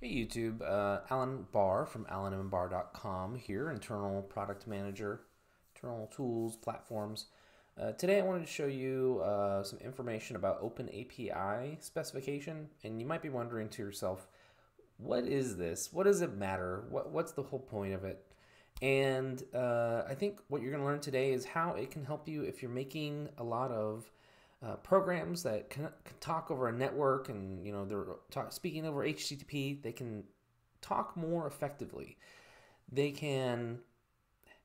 Hey YouTube, uh, Alan Barr from alanmbarr.com here, internal product manager, internal tools, platforms. Uh, today I wanted to show you uh, some information about Open API specification, and you might be wondering to yourself, what is this? What does it matter? What, what's the whole point of it? And uh, I think what you're going to learn today is how it can help you if you're making a lot of uh, programs that can, can, talk over a network and you know they're talk, speaking over HTTP. They can talk more effectively. They can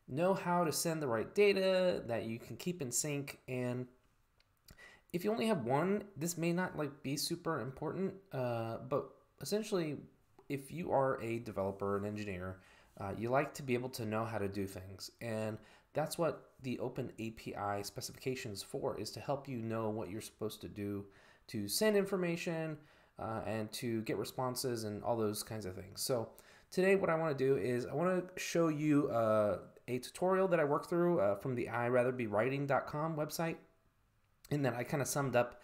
know how to send the right data that you can keep in sync. And if you only have one, this may not like be super important. Uh, but essentially, if you are a developer, an engineer, uh, you like to be able to know how to do things. And that's what the Open API specifications for is to help you know what you're supposed to do to send information uh, and to get responses and all those kinds of things. So today what I want to do is I want to show you uh, a tutorial that I worked through uh, from the idratherbewriting.com website and that I kind of summed up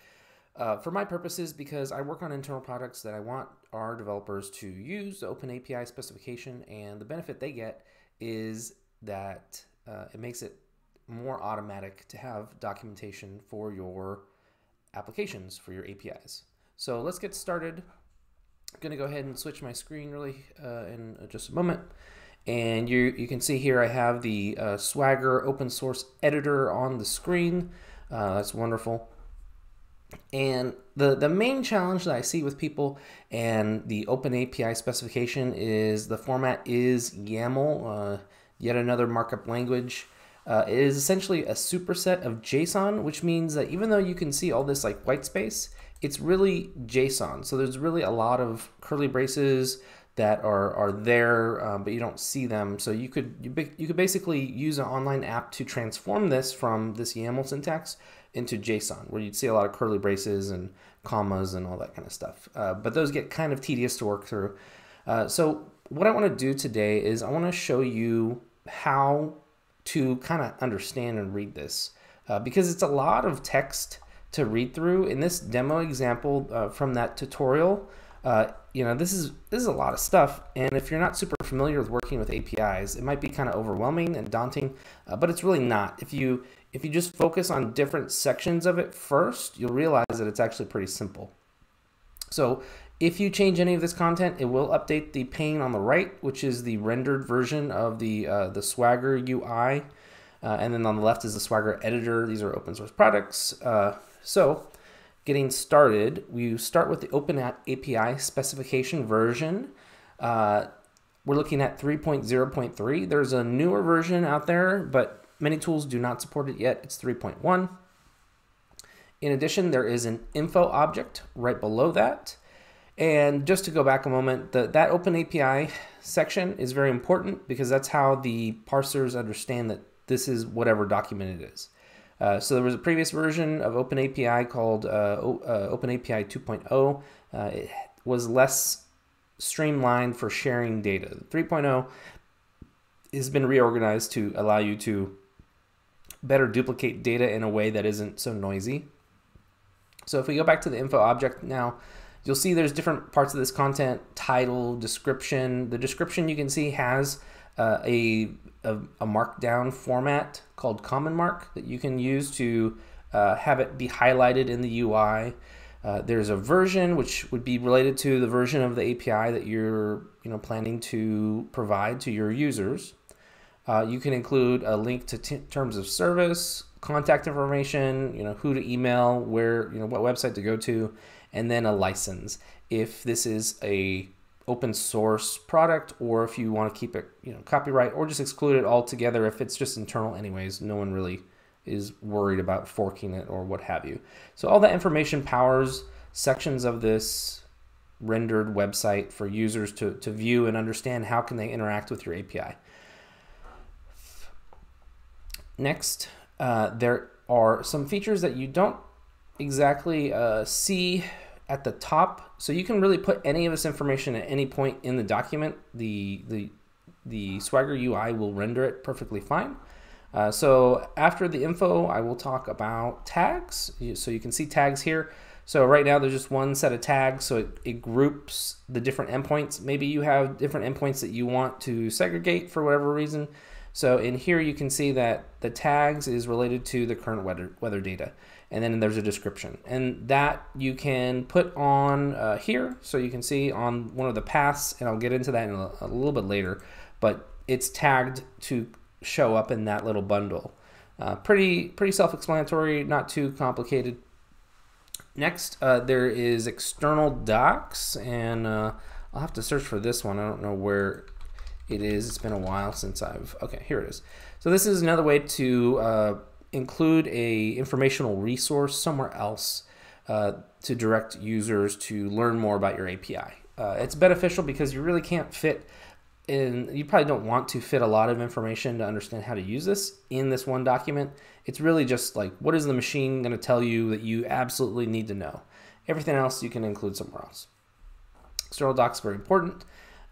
uh, for my purposes because I work on internal products that I want our developers to use the Open API specification and the benefit they get is that uh, it makes it more automatic to have documentation for your applications, for your APIs. So let's get started. I'm going to go ahead and switch my screen really uh, in just a moment. And you, you can see here I have the uh, Swagger open source editor on the screen. Uh, that's wonderful. And the, the main challenge that I see with people and the Open API specification is the format is YAML, uh, yet another markup language. Uh, it is essentially a superset of JSON, which means that even though you can see all this like white space, it's really JSON. So there's really a lot of curly braces that are, are there, um, but you don't see them. So you could you, you could basically use an online app to transform this from this YAML syntax into JSON, where you'd see a lot of curly braces and commas and all that kind of stuff. Uh, but those get kind of tedious to work through. Uh, so what I want to do today is I want to show you how to kind of understand and read this uh, because it's a lot of text to read through. In this demo example uh, from that tutorial, uh, you know, this is this is a lot of stuff, and if you're not super familiar with working with APIs, it might be kind of overwhelming and daunting, uh, but it's really not. If you if you just focus on different sections of it first, you'll realize that it's actually pretty simple. So if you change any of this content, it will update the pane on the right, which is the rendered version of the, uh, the Swagger UI. Uh, and then on the left is the Swagger editor. These are open source products. Uh, so getting started, we start with the Open API specification version. Uh, we're looking at 3.0.3. There's a newer version out there, but many tools do not support it yet. It's 3.1. In addition, there is an info object right below that. And just to go back a moment, the, that Open API section is very important because that's how the parsers understand that this is whatever document it is. Uh, so there was a previous version of Open API called uh, uh, Open API 2.0. Uh, it was less streamlined for sharing data. 3.0 has been reorganized to allow you to better duplicate data in a way that isn't so noisy. So if we go back to the info object now, You'll see there's different parts of this content, title, description. The description you can see has uh, a, a, a, markdown format called CommonMark that you can use to uh, have it be highlighted in the UI. Uh, there's a version which would be related to the version of the API that you're you know planning to provide to your users. Uh, you can include a link to terms of service, contact information, you know who to email, where you know what website to go to, and then a license. If this is a open source product or if you want to keep it you know copyright or just exclude it altogether if it's just internal anyways no one really is worried about forking it or what have you. So all that information powers sections of this rendered website for users to, to view and understand how can they interact with your api next uh, there are some features that you don't exactly uh, see at the top. So you can really put any of this information at any point in the document. The, the, the Swagger UI will render it perfectly fine. Uh, so after the info, I will talk about tags. So you can see tags here. So right now there's just one set of tags, so it, it groups the different endpoints. Maybe you have different endpoints that you want to segregate for whatever reason. So in here you can see that the tags is related to the current weather, weather data. And then there's a description. And that you can put on uh, here. So you can see on one of the paths, and I'll get into that in a, a little bit later, but it's tagged to show up in that little bundle. Uh, pretty pretty self-explanatory, not too complicated. Next, uh, there is external docs, and uh, I'll have to search for this one. I don't know where it is. It's been a while since I've, okay, here it is. So this is another way to uh, include a informational resource somewhere else uh, to direct users to learn more about your API. Uh, it's beneficial because you really can't fit in, you probably don't want to fit a lot of information to understand how to use this in this one document. It's really just like, what is the machine going to tell you that you absolutely need to know? Everything else you can include somewhere else. External docs very important.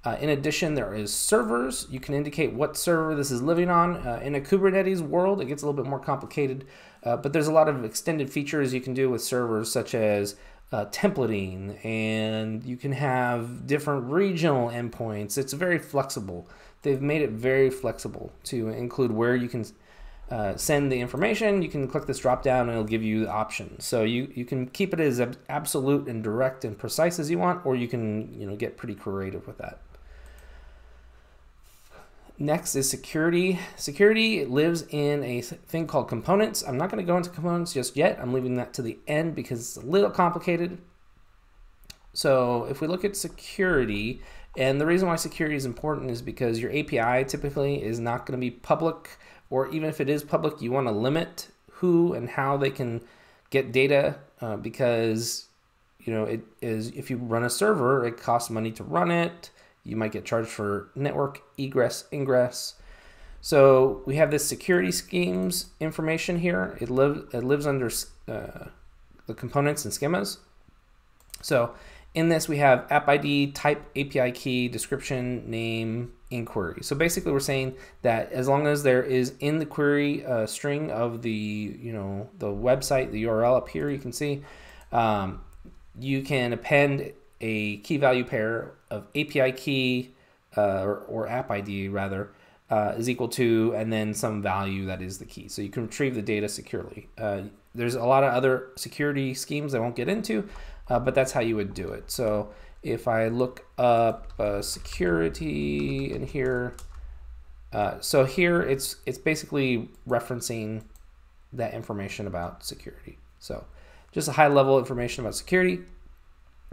Uh, in addition, there is servers. You can indicate what server this is living on. Uh, in a Kubernetes world, it gets a little bit more complicated, uh, but there's a lot of extended features you can do with servers, such as uh, templating, and you can have different regional endpoints. It's very flexible. They've made it very flexible to include where you can uh, send the information, you can click this drop down and it'll give you the options. So you, you can keep it as absolute and direct and precise as you want, or you can you know get pretty creative with that. Next is security. Security lives in a thing called components. I'm not going to go into components just yet. I'm leaving that to the end because it's a little complicated. So if we look at security, and the reason why security is important is because your API typically is not going to be public or even if it is public, you want to limit who and how they can get data uh, because you know it is if you run a server, it costs money to run it. You might get charged for network egress, ingress. So we have this security schemes information here. It lives it lives under uh, the components and schemas. So in this we have app ID, type, API key, description, name, in query. So basically we're saying that as long as there is in the query uh, string of the, you know, the website, the URL up here, you can see, um, you can append a key value pair of API key uh, or, or, app ID rather uh, is equal to and then some value that is the key. So you can retrieve the data securely. Uh, there's a lot of other security schemes I won't get into, uh, but that's how you would do it. So if I look up uh, security in here, uh, so here it's it's basically referencing that information about security. So just a high level information about security.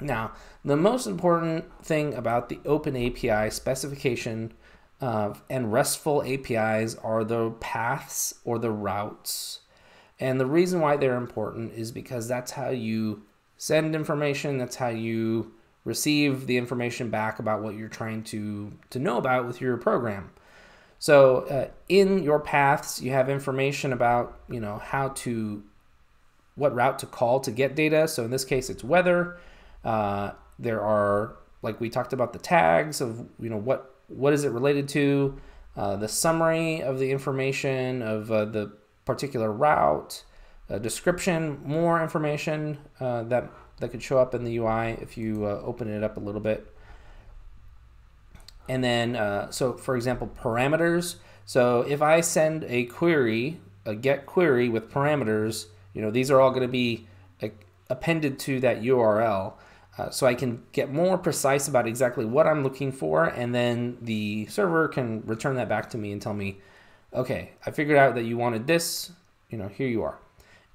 Now, the most important thing about the Open API specification uh, and RESTful APIs are the paths or the routes. And the reason why they're important is because that's how you send information, that's how you receive the information back about what you're trying to, to know about with your program. So uh, in your paths, you have information about, you know, how to, what route to call to get data. So in this case, it's weather. Uh, there are, like we talked about the tags of, you know, what, what is it related to, uh, the summary of the information of uh, the particular route, description, more information uh, that that could show up in the UI if you uh, open it up a little bit. And then, uh, so for example, parameters. So if I send a query, a get query with parameters, you know, these are all going to be appended to that URL. Uh, so I can get more precise about exactly what I'm looking for, and then the server can return that back to me and tell me, okay, I figured out that you wanted this, you know, here you are.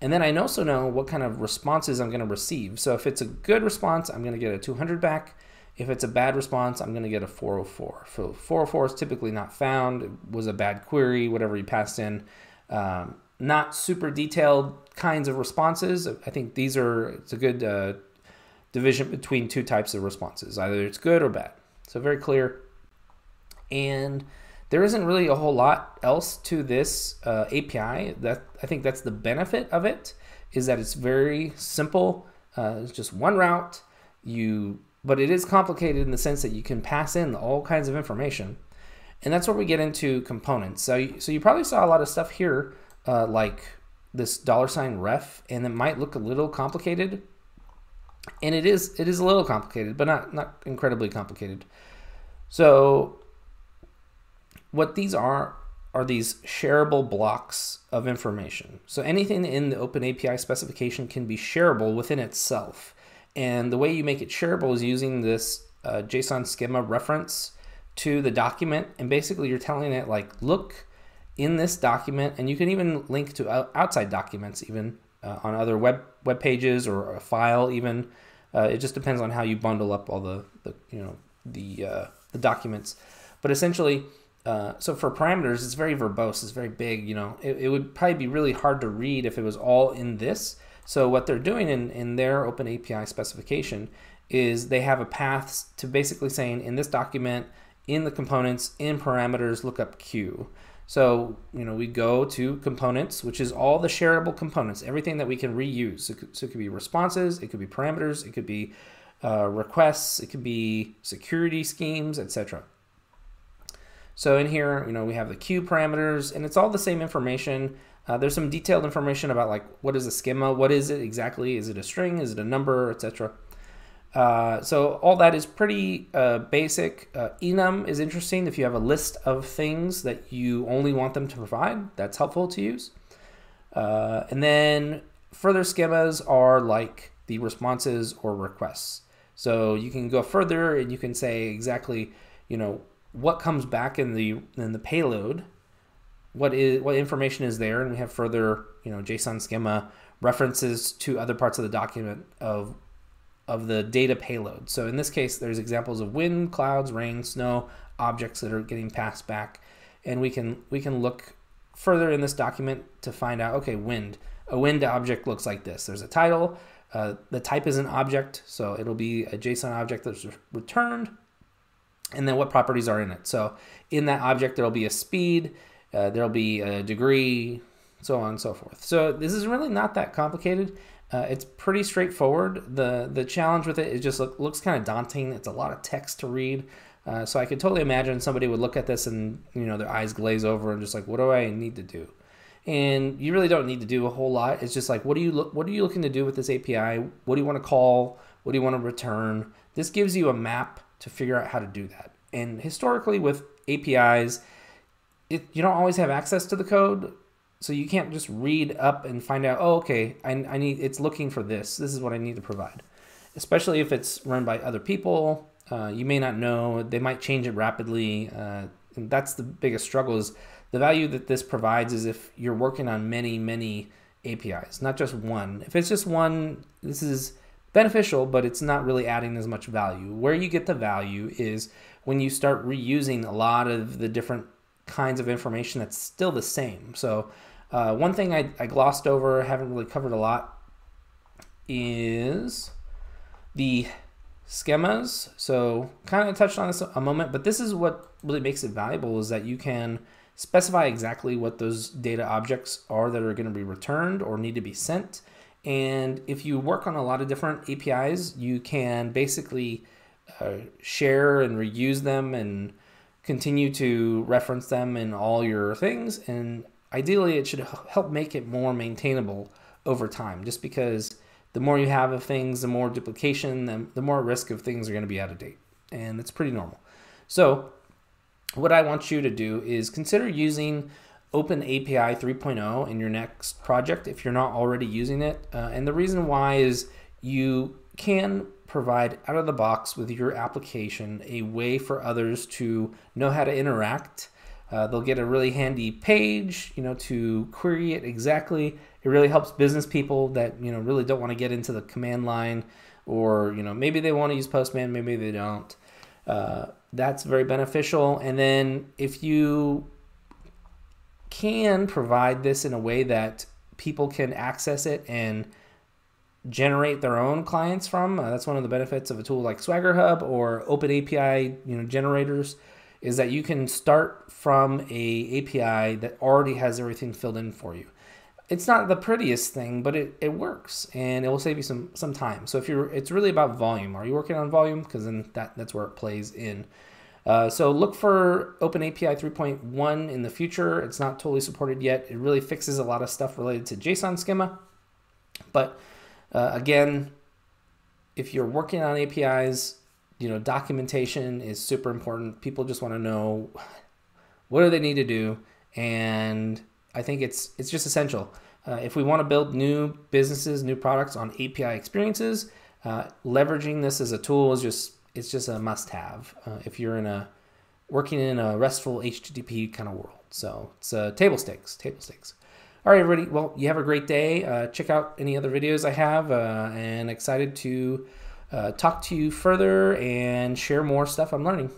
And then I also know what kind of responses I'm going to receive. So if it's a good response, I'm going to get a 200 back. If it's a bad response, I'm going to get a 404. So 404 is typically not found. It was a bad query, whatever you passed in. Um, not super detailed kinds of responses. I think these are, it's a good uh, division between two types of responses. Either it's good or bad. So very clear. And there isn't really a whole lot else to this uh, API. That I think that's the benefit of it is that it's very simple. Uh, it's just one route. You, but it is complicated in the sense that you can pass in all kinds of information, and that's where we get into components. So, so you probably saw a lot of stuff here, uh, like this dollar sign ref, and it might look a little complicated. And it is it is a little complicated, but not not incredibly complicated. So what these are are these shareable blocks of information. So anything in the Open API specification can be shareable within itself. And the way you make it shareable is using this uh, JSON schema reference to the document. And basically you're telling it like, look in this document, and you can even link to outside documents even uh, on other web, web pages or a file even. Uh, it just depends on how you bundle up all the, the you know, the, uh, the documents. But essentially, uh, so for parameters, it's very verbose, it's very big. You know, it, it would probably be really hard to read if it was all in this. So what they're doing in, in their Open API specification is they have a path to basically saying in this document, in the components, in parameters, look up Q. So, you know, we go to components, which is all the shareable components, everything that we can reuse. So it could, so it could be responses, it could be parameters, it could be uh, requests, it could be security schemes, etc. So in here, you know, we have the Q parameters and it's all the same information. Uh, there's some detailed information about like what is a schema, what is it exactly, is it a string, is it a number, etc. Uh, so all that is pretty uh, basic. Uh, enum is interesting if you have a list of things that you only want them to provide. That's helpful to use. Uh, and then further schemas are like the responses or requests. So you can go further and you can say exactly, you know, what comes back in the in the payload, what is what information is there, and we have further you know JSON schema references to other parts of the document of of the data payload. So in this case, there's examples of wind, clouds, rain, snow, objects that are getting passed back, and we can we can look further in this document to find out. Okay, wind. A wind object looks like this. There's a title. Uh, the type is an object, so it'll be a JSON object that's returned and then what properties are in it. So in that object, there'll be a speed, uh, there'll be a degree, so on and so forth. So this is really not that complicated. Uh, it's pretty straightforward. The the challenge with it is just look, looks kind of daunting. It's a lot of text to read. Uh, so I could totally imagine somebody would look at this and you know their eyes glaze over and just like, what do I need to do? And you really don't need to do a whole lot. It's just like, what do you look? What are you looking to do with this API? What do you want to call? What do you want to return? This gives you a map to figure out how to do that. And historically, with APIs, it, you don't always have access to the code, so you can't just read up and find out. Oh, okay, I, I need it's looking for this. This is what I need to provide. Especially if it's run by other people, uh, you may not know. They might change it rapidly. Uh, and that's the biggest struggle. Is the value that this provides is if you're working on many, many APIs, not just one. If it's just one, this is beneficial, but it's not really adding as much value. Where you get the value is when you start reusing a lot of the different kinds of information that's still the same. So uh, one thing I, I glossed over, haven't really covered a lot, is the schemas. So kind of touched on this a moment, but this is what really makes it valuable is that you can specify exactly what those data objects are that are going to be returned or need to be sent. And if you work on a lot of different APIs, you can basically uh, share and reuse them and continue to reference them in all your things. And ideally, it should help make it more maintainable over time, just because the more you have of things, the more duplication, the, the more risk of things are going to be out of date. And it's pretty normal. So, what I want you to do is consider using Open API 3.0 in your next project if you're not already using it. Uh, and the reason why is you can provide out of the box with your application a way for others to know how to interact. Uh, they'll get a really handy page, you know, to query it exactly. It really helps business people that you know really don't want to get into the command line, or you know maybe they want to use Postman, maybe they don't. Uh, that's very beneficial. And then if you can provide this in a way that people can access it and generate their own clients from. Uh, that's one of the benefits of a tool like Swagger Hub or Open API, you know, generators, is that you can start from a API that already has everything filled in for you. It's not the prettiest thing, but it, it works and it will save you some some time. So if you're, it's really about volume. Are you working on volume? Because then that that's where it plays in. Uh, so look for OpenAPI 3.1 in the future. It's not totally supported yet. It really fixes a lot of stuff related to JSON schema, but uh, again, if you're working on APIs, you know, documentation is super important. People just want to know what do they need to do, and I think it's it's just essential. Uh, if we want to build new businesses, new products on API experiences, uh, leveraging this as a tool is just it's just a must-have uh, if you're in a working in a RESTful HTTP kind of world. So it's uh, table stakes, table stakes. All right, everybody. Well, you have a great day. Uh, check out any other videos I have, uh, and excited to uh, talk to you further and share more stuff I'm learning.